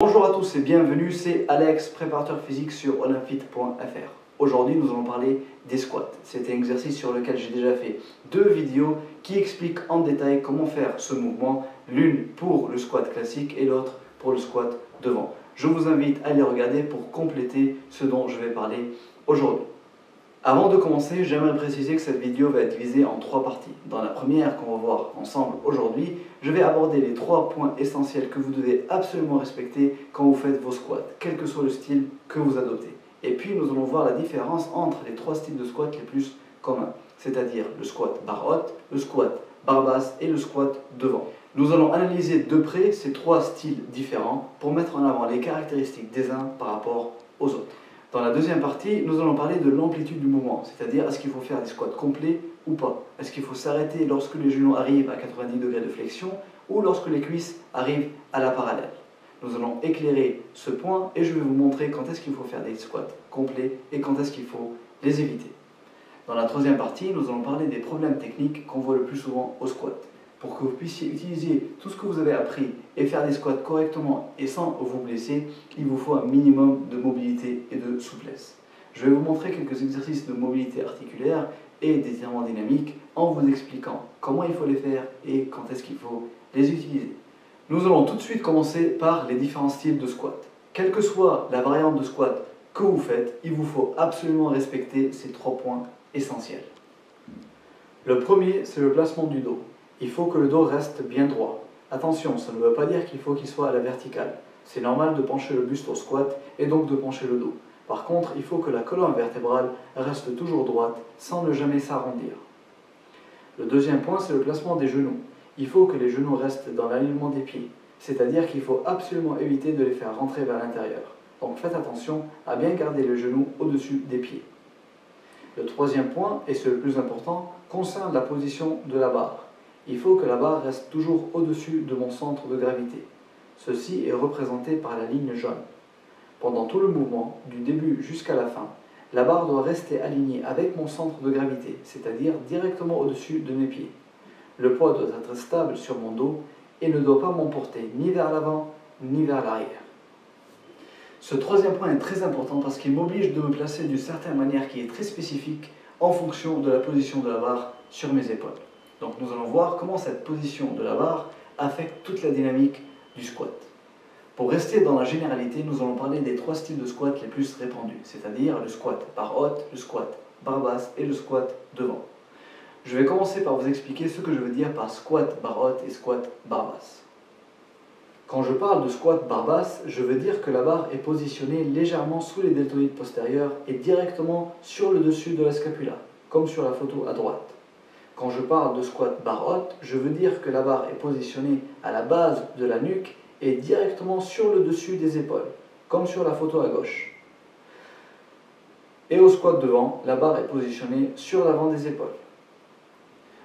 Bonjour à tous et bienvenue, c'est Alex, préparateur physique sur olympfit.fr. Aujourd'hui, nous allons parler des squats. C'est un exercice sur lequel j'ai déjà fait deux vidéos qui expliquent en détail comment faire ce mouvement, l'une pour le squat classique et l'autre pour le squat devant. Je vous invite à les regarder pour compléter ce dont je vais parler aujourd'hui. Avant de commencer, j'aimerais préciser que cette vidéo va être divisée en trois parties. Dans la première qu'on va voir ensemble aujourd'hui, je vais aborder les trois points essentiels que vous devez absolument respecter quand vous faites vos squats, quel que soit le style que vous adoptez. Et puis nous allons voir la différence entre les trois styles de squat les plus communs, c'est-à-dire le squat barre haute, le squat barre basse et le squat devant. Nous allons analyser de près ces trois styles différents pour mettre en avant les caractéristiques des uns par rapport aux autres. Dans la deuxième partie, nous allons parler de l'amplitude du mouvement, c'est-à-dire est-ce qu'il faut faire des squats complets ou pas. Est-ce qu'il faut s'arrêter lorsque les genoux arrivent à 90 degrés de flexion ou lorsque les cuisses arrivent à la parallèle. Nous allons éclairer ce point et je vais vous montrer quand est-ce qu'il faut faire des squats complets et quand est-ce qu'il faut les éviter. Dans la troisième partie, nous allons parler des problèmes techniques qu'on voit le plus souvent au squat pour que vous puissiez utiliser tout ce que vous avez appris et faire des squats correctement et sans vous blesser, il vous faut un minimum de mobilité et de souplesse. Je vais vous montrer quelques exercices de mobilité articulaire et d'étirement dynamique en vous expliquant comment il faut les faire et quand est-ce qu'il faut les utiliser. Nous allons tout de suite commencer par les différents styles de squat. Quelle que soit la variante de squat que vous faites, il vous faut absolument respecter ces trois points essentiels. Le premier, c'est le placement du dos il faut que le dos reste bien droit. Attention, ça ne veut pas dire qu'il faut qu'il soit à la verticale. C'est normal de pencher le buste au squat et donc de pencher le dos. Par contre, il faut que la colonne vertébrale reste toujours droite sans ne jamais s'arrondir. Le deuxième point, c'est le placement des genoux. Il faut que les genoux restent dans l'alignement des pieds, c'est-à-dire qu'il faut absolument éviter de les faire rentrer vers l'intérieur. Donc faites attention à bien garder les genoux au-dessus des pieds. Le troisième point, et c'est le plus important, concerne la position de la barre il faut que la barre reste toujours au-dessus de mon centre de gravité. Ceci est représenté par la ligne jaune. Pendant tout le mouvement, du début jusqu'à la fin, la barre doit rester alignée avec mon centre de gravité, c'est-à-dire directement au-dessus de mes pieds. Le poids doit être stable sur mon dos et ne doit pas m'emporter ni vers l'avant ni vers l'arrière. Ce troisième point est très important parce qu'il m'oblige de me placer d'une certaine manière qui est très spécifique en fonction de la position de la barre sur mes épaules. Donc nous allons voir comment cette position de la barre affecte toute la dynamique du squat. Pour rester dans la généralité, nous allons parler des trois styles de squat les plus répandus, c'est-à-dire le squat barre haute, le squat barre basse et le squat devant. Je vais commencer par vous expliquer ce que je veux dire par squat barre haute et squat barre basse. Quand je parle de squat barre basse, je veux dire que la barre est positionnée légèrement sous les deltoïdes postérieurs et directement sur le dessus de la scapula, comme sur la photo à droite. Quand je parle de squat barre haute, je veux dire que la barre est positionnée à la base de la nuque et directement sur le dessus des épaules, comme sur la photo à gauche. Et au squat devant, la barre est positionnée sur l'avant des épaules.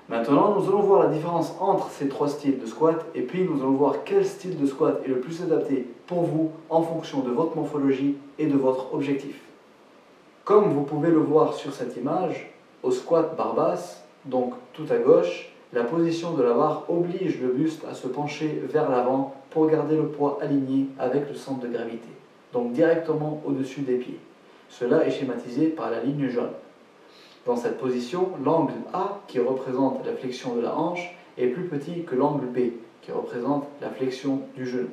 Maintenant, nous allons voir la différence entre ces trois styles de squat et puis nous allons voir quel style de squat est le plus adapté pour vous en fonction de votre morphologie et de votre objectif. Comme vous pouvez le voir sur cette image, au squat barre basse, donc tout à gauche, la position de la barre oblige le buste à se pencher vers l'avant pour garder le poids aligné avec le centre de gravité, donc directement au-dessus des pieds. Cela est schématisé par la ligne jaune. Dans cette position, l'angle A, qui représente la flexion de la hanche, est plus petit que l'angle B, qui représente la flexion du genou.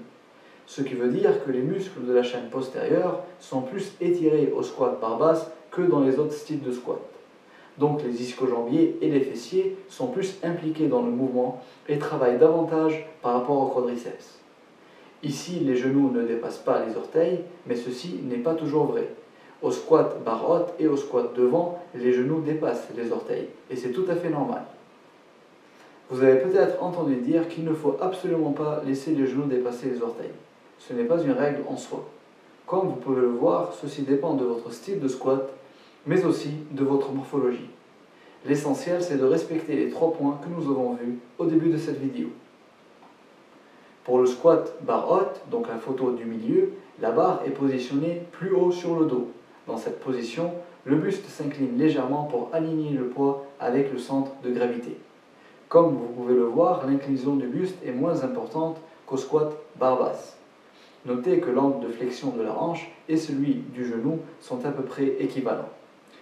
Ce qui veut dire que les muscles de la chaîne postérieure sont plus étirés au squat barre basse que dans les autres styles de squat. Donc les ischio-jambiers et les fessiers sont plus impliqués dans le mouvement et travaillent davantage par rapport au quadriceps. Ici, les genoux ne dépassent pas les orteils, mais ceci n'est pas toujours vrai. Au squat barre haute et au squat devant, les genoux dépassent les orteils, et c'est tout à fait normal. Vous avez peut-être entendu dire qu'il ne faut absolument pas laisser les genoux dépasser les orteils. Ce n'est pas une règle en soi. Comme vous pouvez le voir, ceci dépend de votre style de squat mais aussi de votre morphologie. L'essentiel, c'est de respecter les trois points que nous avons vus au début de cette vidéo. Pour le squat barre haute, donc la photo du milieu, la barre est positionnée plus haut sur le dos. Dans cette position, le buste s'incline légèrement pour aligner le poids avec le centre de gravité. Comme vous pouvez le voir, l'inclinaison du buste est moins importante qu'au squat barre basse. Notez que l'angle de flexion de la hanche et celui du genou sont à peu près équivalents.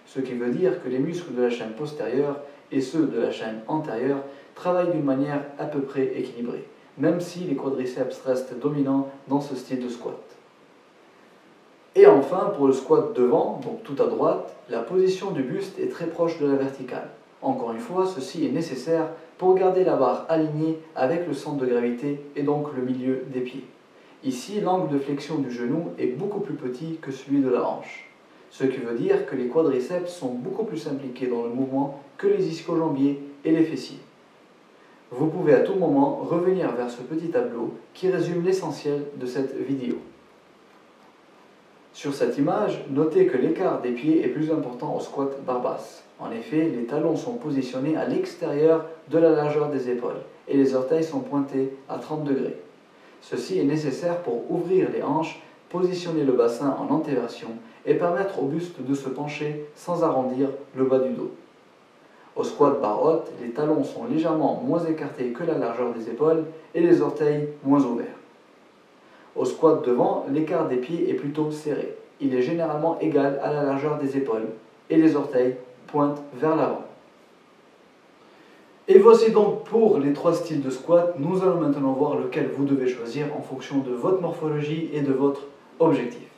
Ce qui veut dire que les muscles de la chaîne postérieure et ceux de la chaîne antérieure travaillent d'une manière à peu près équilibrée, même si les quadriceps restent dominants dans ce style de squat. Et enfin, pour le squat devant, donc tout à droite, la position du buste est très proche de la verticale. Encore une fois, ceci est nécessaire pour garder la barre alignée avec le centre de gravité et donc le milieu des pieds. Ici, l'angle de flexion du genou est beaucoup plus petit que celui de la hanche, ce qui veut dire que les quadriceps sont beaucoup plus impliqués dans le mouvement que les ischio-jambiers et les fessiers. Vous pouvez à tout moment revenir vers ce petit tableau qui résume l'essentiel de cette vidéo. Sur cette image, notez que l'écart des pieds est plus important au squat barre basse. En effet, les talons sont positionnés à l'extérieur de la largeur des épaules et les orteils sont pointés à 30 degrés. Ceci est nécessaire pour ouvrir les hanches, positionner le bassin en antéversion et permettre au buste de se pencher sans arrondir le bas du dos. Au squat barre haute, les talons sont légèrement moins écartés que la largeur des épaules et les orteils moins ouverts. Au squat devant, l'écart des pieds est plutôt serré. Il est généralement égal à la largeur des épaules et les orteils pointent vers l'avant. Et voici donc pour les trois styles de squat. Nous allons maintenant voir lequel vous devez choisir en fonction de votre morphologie et de votre objectif.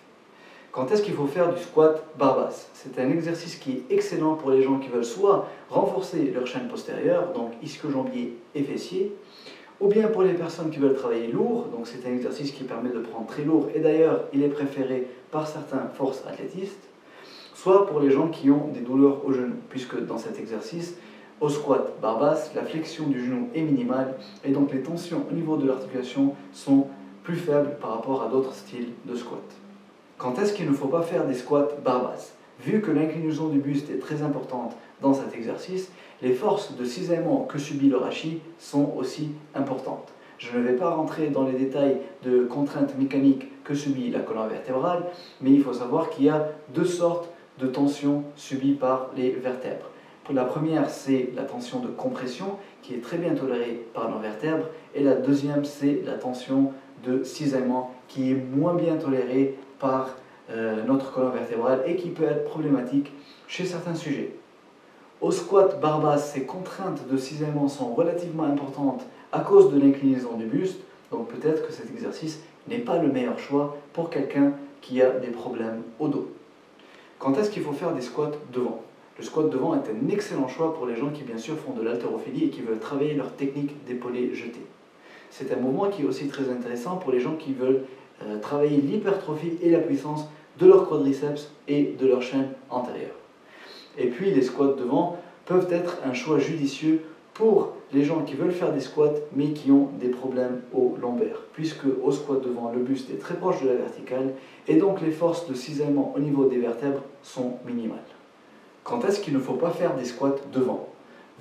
Quand est-ce qu'il faut faire du squat barre basse C'est un exercice qui est excellent pour les gens qui veulent soit renforcer leur chaîne postérieure, donc ischio-jambier et fessier, ou bien pour les personnes qui veulent travailler lourd, donc c'est un exercice qui permet de prendre très lourd, et d'ailleurs il est préféré par certains forces athlétistes, soit pour les gens qui ont des douleurs au genou, puisque dans cet exercice, au squat barre basse, la flexion du genou est minimale, et donc les tensions au niveau de l'articulation sont plus faibles par rapport à d'autres styles de squat. Quand est-ce qu'il ne faut pas faire des squats barre basse Vu que l'inclinaison du buste est très importante dans cet exercice, les forces de cisaillement que subit le rachis sont aussi importantes. Je ne vais pas rentrer dans les détails de contraintes mécaniques que subit la colonne vertébrale, mais il faut savoir qu'il y a deux sortes de tensions subies par les vertèbres. La première, c'est la tension de compression, qui est très bien tolérée par nos vertèbres, et la deuxième, c'est la tension de cisaillement, qui est moins bien tolérée par euh, notre colonne vertébrale et qui peut être problématique chez certains sujets. Au squat barre basse, ces contraintes de cisaillement sont relativement importantes à cause de l'inclinaison du buste, donc peut-être que cet exercice n'est pas le meilleur choix pour quelqu'un qui a des problèmes au dos. Quand est-ce qu'il faut faire des squats devant? Le squat devant est un excellent choix pour les gens qui bien sûr font de l'haltérophilie et qui veulent travailler leur technique d'épaulé jeté. C'est un mouvement qui est aussi très intéressant pour les gens qui veulent euh, travailler l'hypertrophie et la puissance de leurs quadriceps et de leur chaîne antérieure. Et puis les squats devant peuvent être un choix judicieux pour les gens qui veulent faire des squats mais qui ont des problèmes au lombaire, puisque au squat devant, le buste est très proche de la verticale et donc les forces de cisaillement au niveau des vertèbres sont minimales. Quand est-ce qu'il ne faut pas faire des squats devant?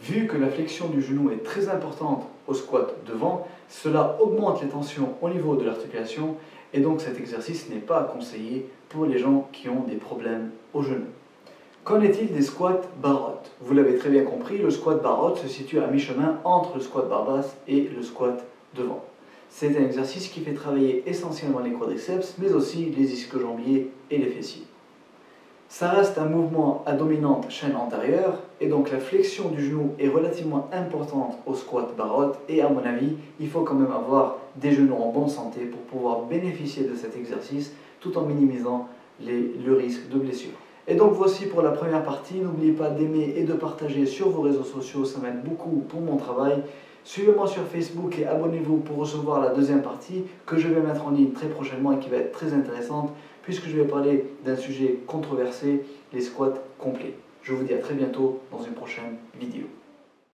Vu que la flexion du genou est très importante au squat devant, cela augmente les tensions au niveau de l'articulation et donc cet exercice n'est pas conseillé pour les gens qui ont des problèmes au genou. Qu'en est-il des squats barottes Vous l'avez très bien compris, le squat barotte se situe à mi-chemin entre le squat barre basse et le squat devant. C'est un exercice qui fait travailler essentiellement les quadriceps, mais aussi les ischio-jambiers et les fessiers. Ça reste un mouvement à dominante chaîne antérieure et donc la flexion du genou est relativement importante au squat barotte et à mon avis, il faut quand même avoir des genoux en bonne santé pour pouvoir bénéficier de cet exercice tout en minimisant le risque de blessure. Et donc voici pour la première partie. N'oubliez pas d'aimer et de partager sur vos réseaux sociaux, ça m'aide beaucoup pour mon travail. Suivez-moi sur Facebook et abonnez-vous pour recevoir la deuxième partie que je vais mettre en ligne très prochainement et qui va être très intéressante puisque je vais parler d'un sujet controversé, les squats complets. Je vous dis à très bientôt dans une prochaine vidéo.